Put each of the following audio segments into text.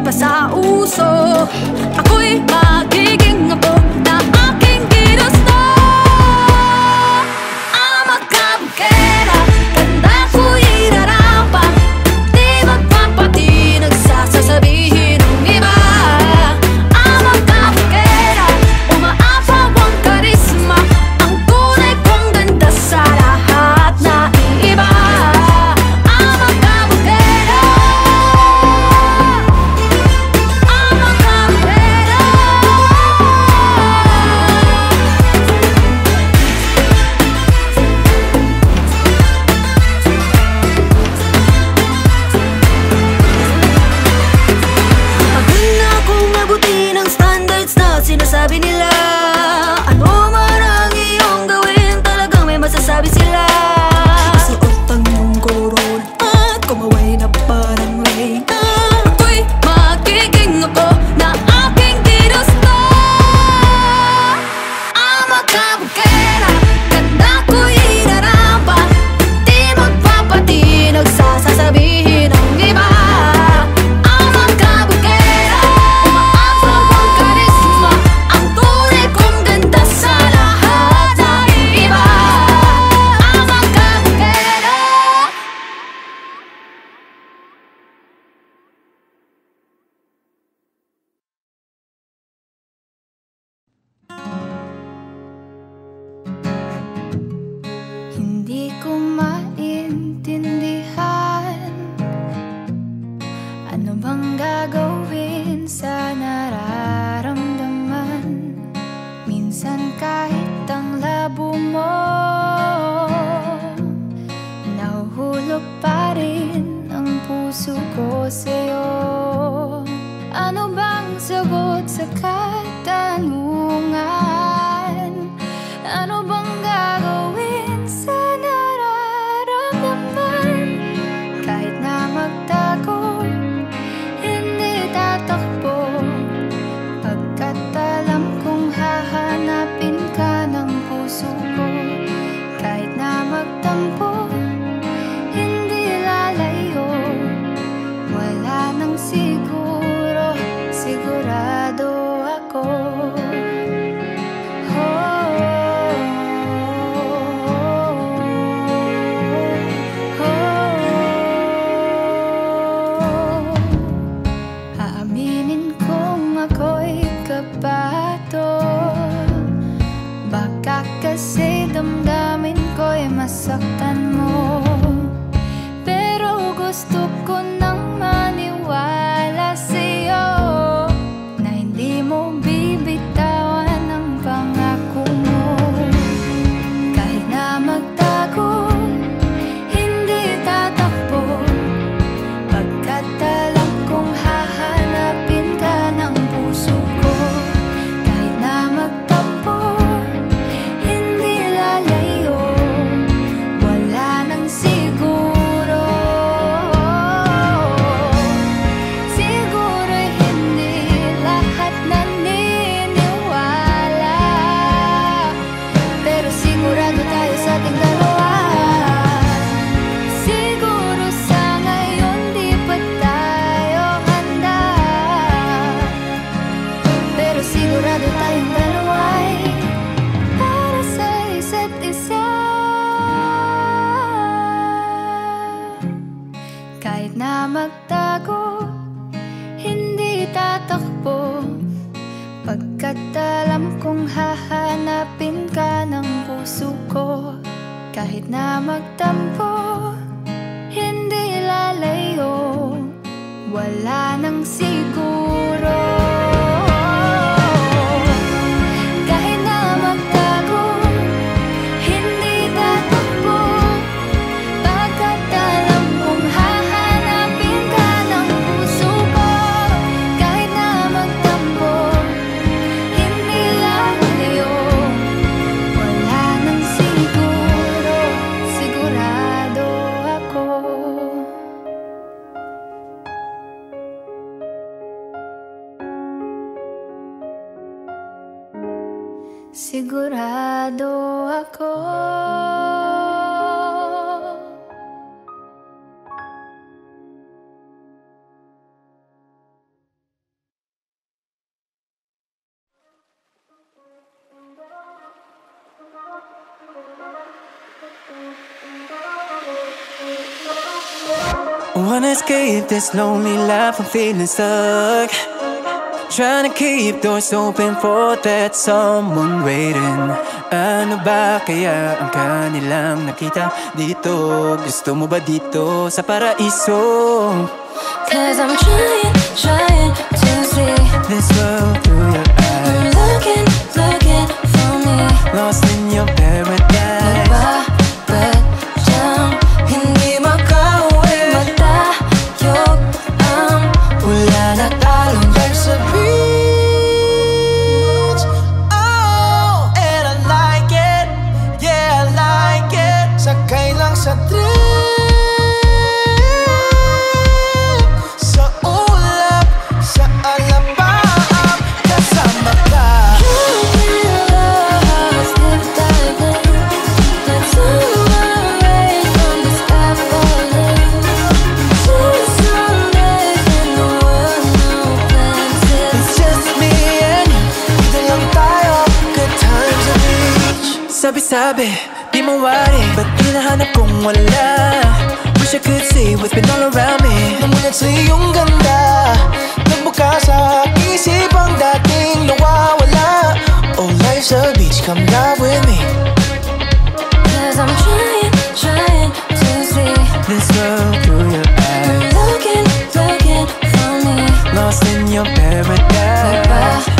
pa sa uso. Ako'y magiging Kahit na magtampo Hindi lalayo. Wala nang siguro this lonely life, I'm feeling stuck. Trying to keep doors open for that someone waiting Ano ba kaya ang kanilang nakita dito? Gusto mo ba dito sa paraiso? Cause I'm trying, trying to see This world sinasabi Di mawari Ba't hinahanap kong wala? Wish I could see what's been all around me. Namulat sa iyong ganda. Nagbuka sa aking isipang dating nawawala. Oh, life's a beach, come dive with me. Cause I'm trying, trying to see. This love through your eyes. Looking, looking for me. Lost in your paradise.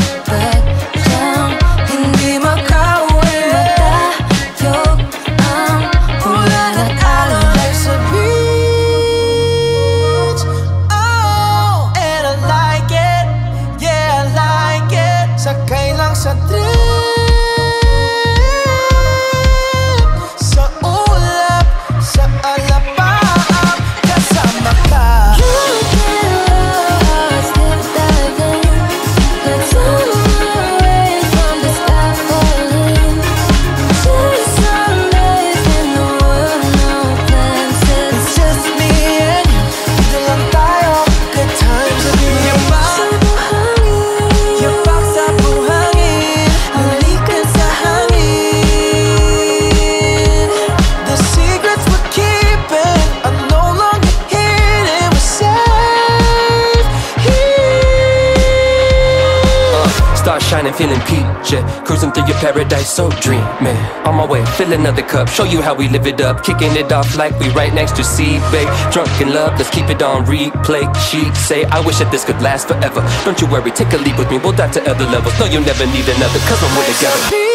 and feeling peach. Cruising through your paradise, so dreaming. On my way, fill another cup, show you how we live it up. Kicking it off like we right next to sea, babe. Drunk in love, let's keep it on replay. She say, I wish that this could last forever. Don't you worry, take a leap with me, we'll die to other levels. No, you'll never need another, cause we're together.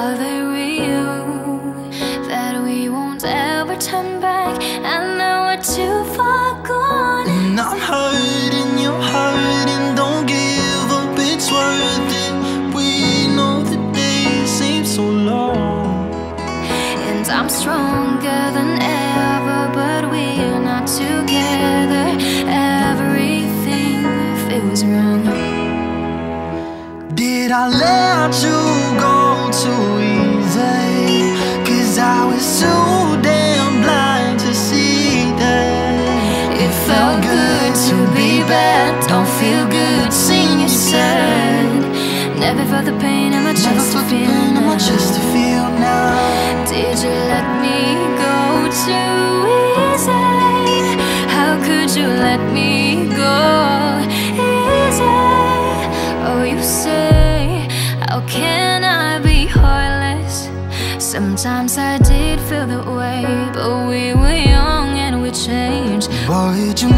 Other the pain in my chest Never felt the pain in my chest to feel now Did you let me go too easy? How could you let me go easy? Oh, you say, how can I be heartless? Sometimes I did feel that way But we were young and we changed Boy, did you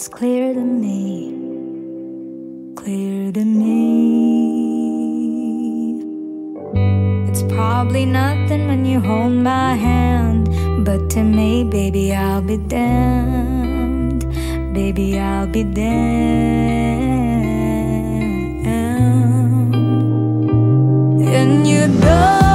it's clear to me, clear to me. It's probably nothing when you hold my hand, but to me, baby, I'll be damned. Baby, I'll be damned. And you know.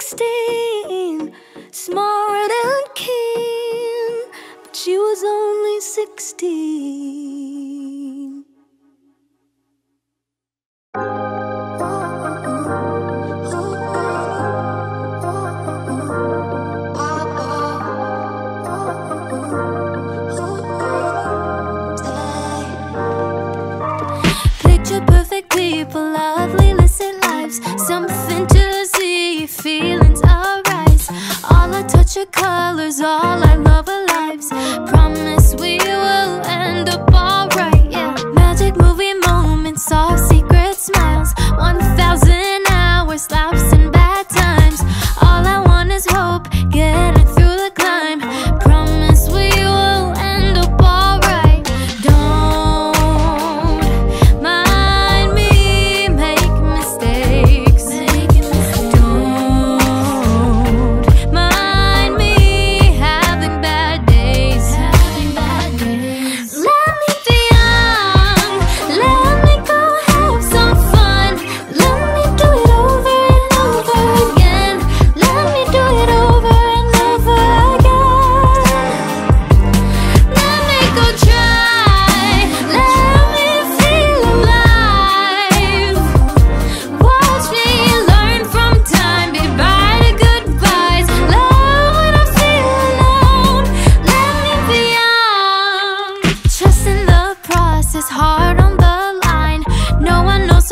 60.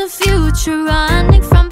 future running from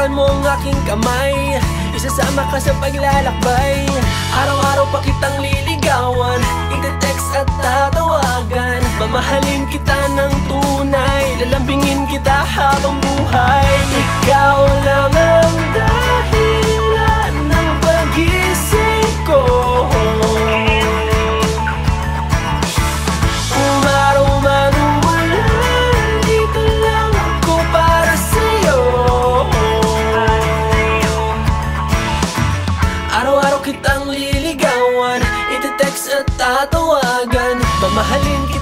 Hawakan mo ang aking kamay. Isasama ka sa paglalakbay. Araw-araw pa kitang liligawan. Ite-text at tatawagan. Mamahalin kita ng tunay. Lalambingin kita habang buhay. Ikaw lang ang dahilan ng pagising ko. Mamahalin kita.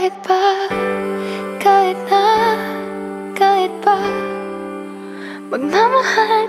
Kahit pa, kahit na, kahit pa. Magmamahal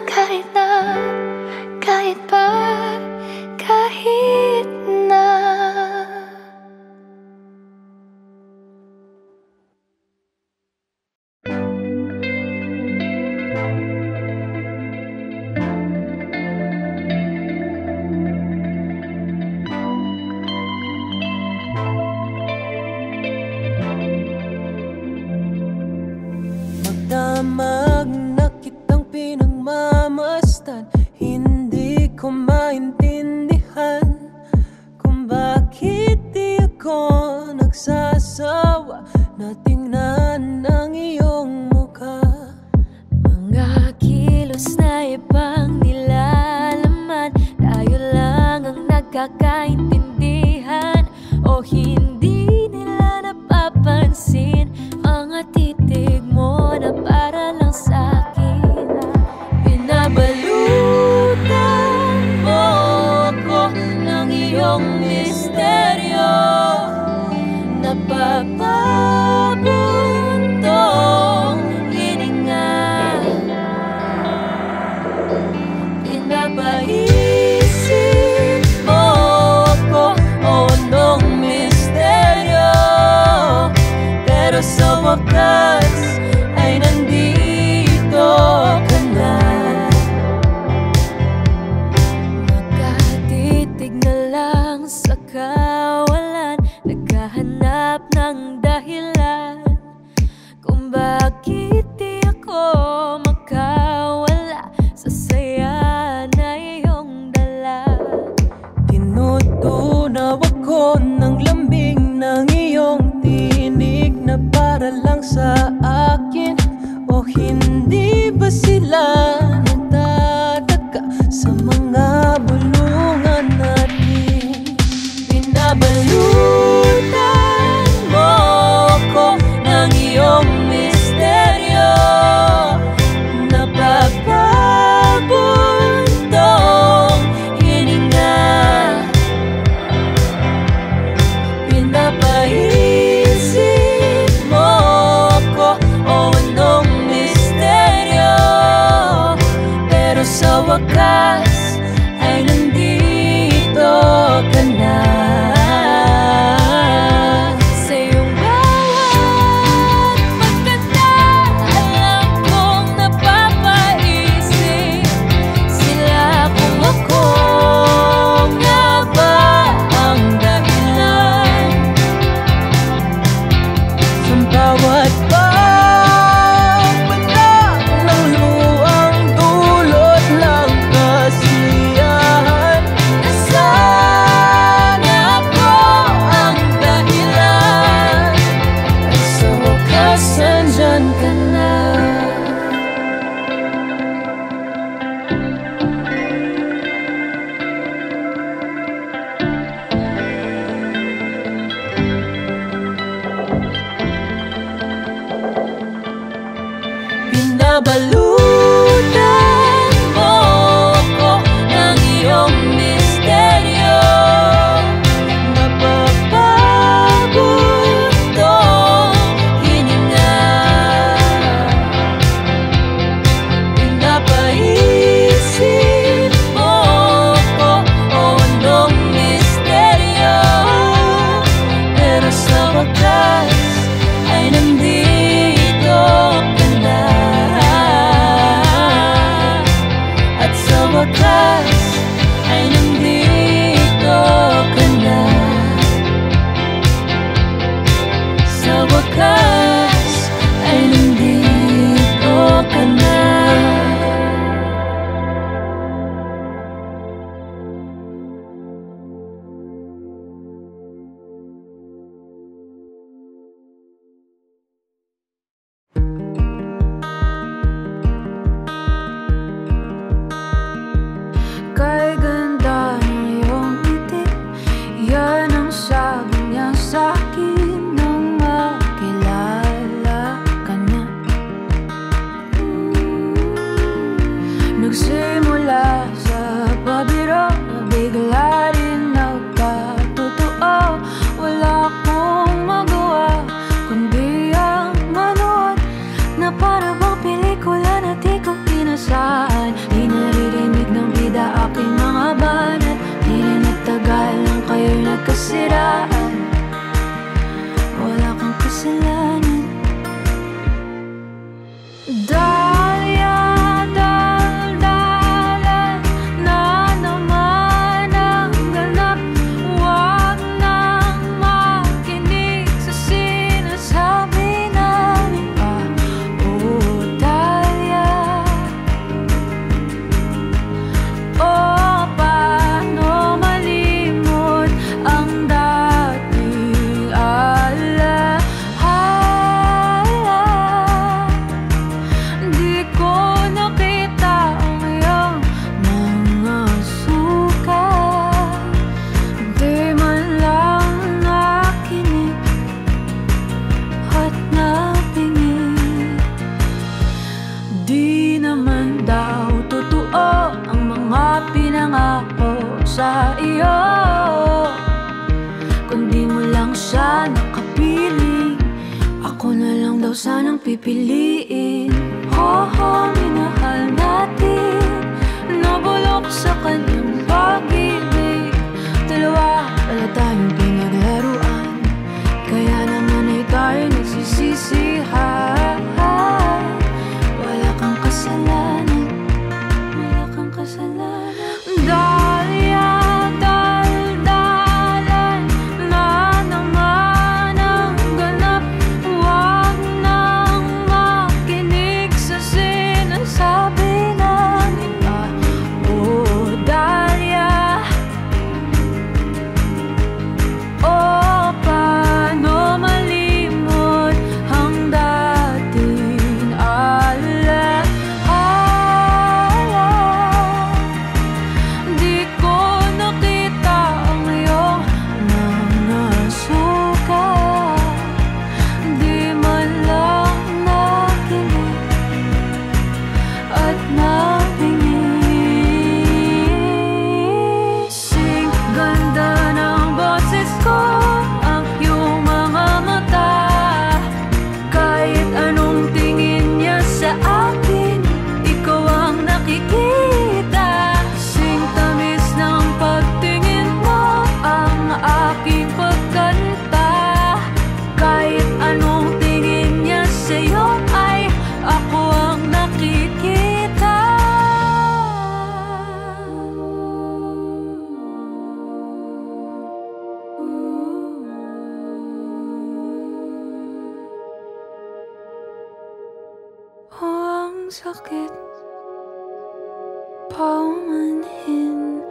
pipiliin Oh, ang sakit Paumanhin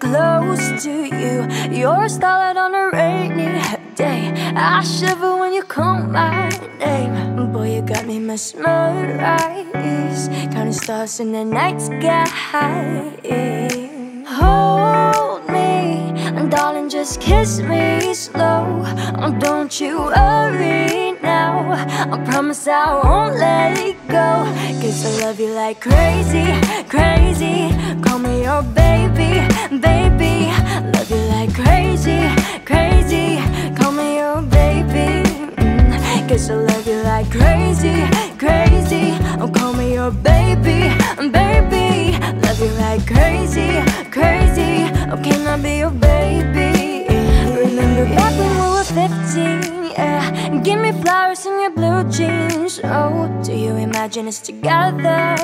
close to you You're starlight on a rainy day I shiver when you call my name Boy, you got me mesmerized Counting stars in the night sky Hold me, and darling, just kiss me slow. Don't you worry now. I promise I won't let it go. Cause I love you like crazy. Imagine us together?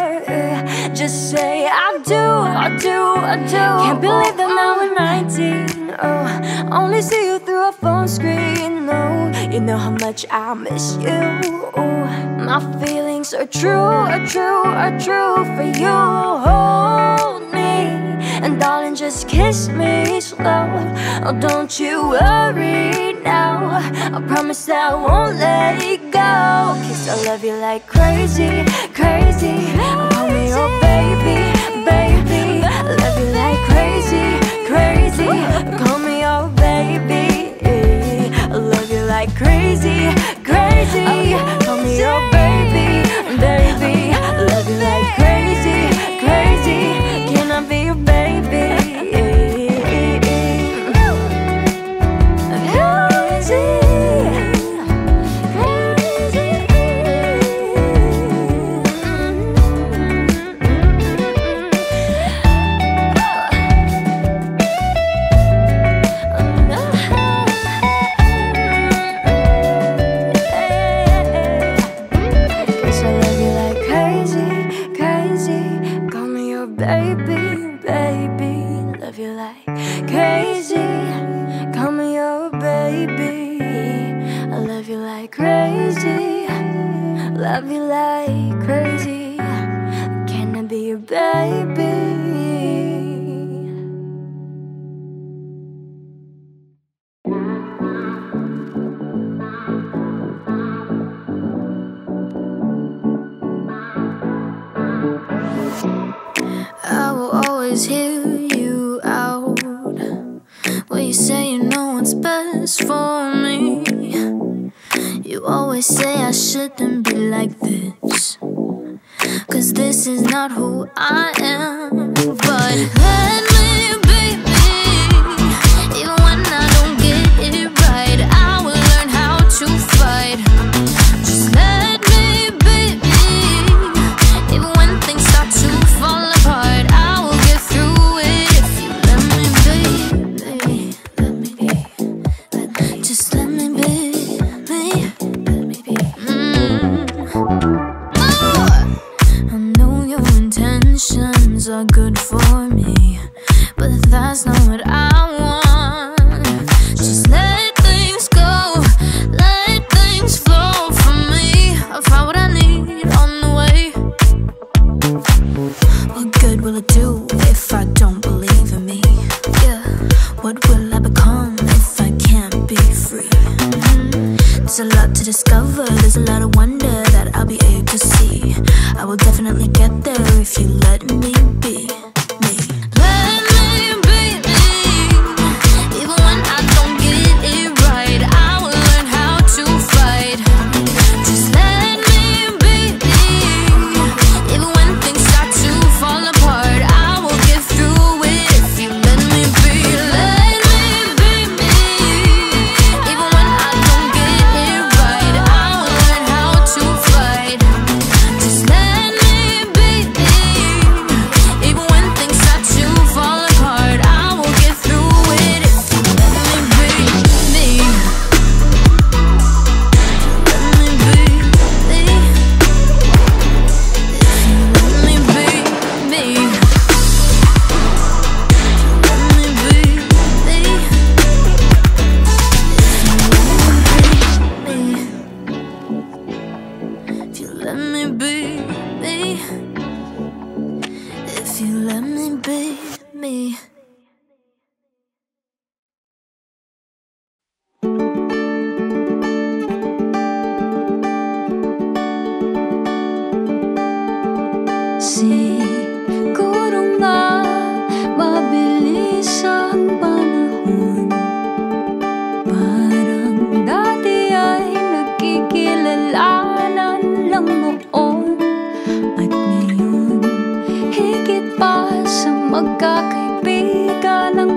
Just say I do, I do, I do. Can't believe that now we're 19. Oh, only see you through a phone screen. No, you know how much I miss you. My feelings are true, are true, are true for you. Me. And darling, just kiss me slow. Oh, don't you worry now. I promise that I won't let it go. Cause I love you like crazy, crazy. Call me your baby, baby. I love you like crazy, crazy. Call me your baby. I love you like crazy, crazy. Call me your baby, kasi Kurong na mabilis ang panahon Parang dati ay nagkikilalanan lang noon. At ngayon, higit pa sa magkakaibigan ng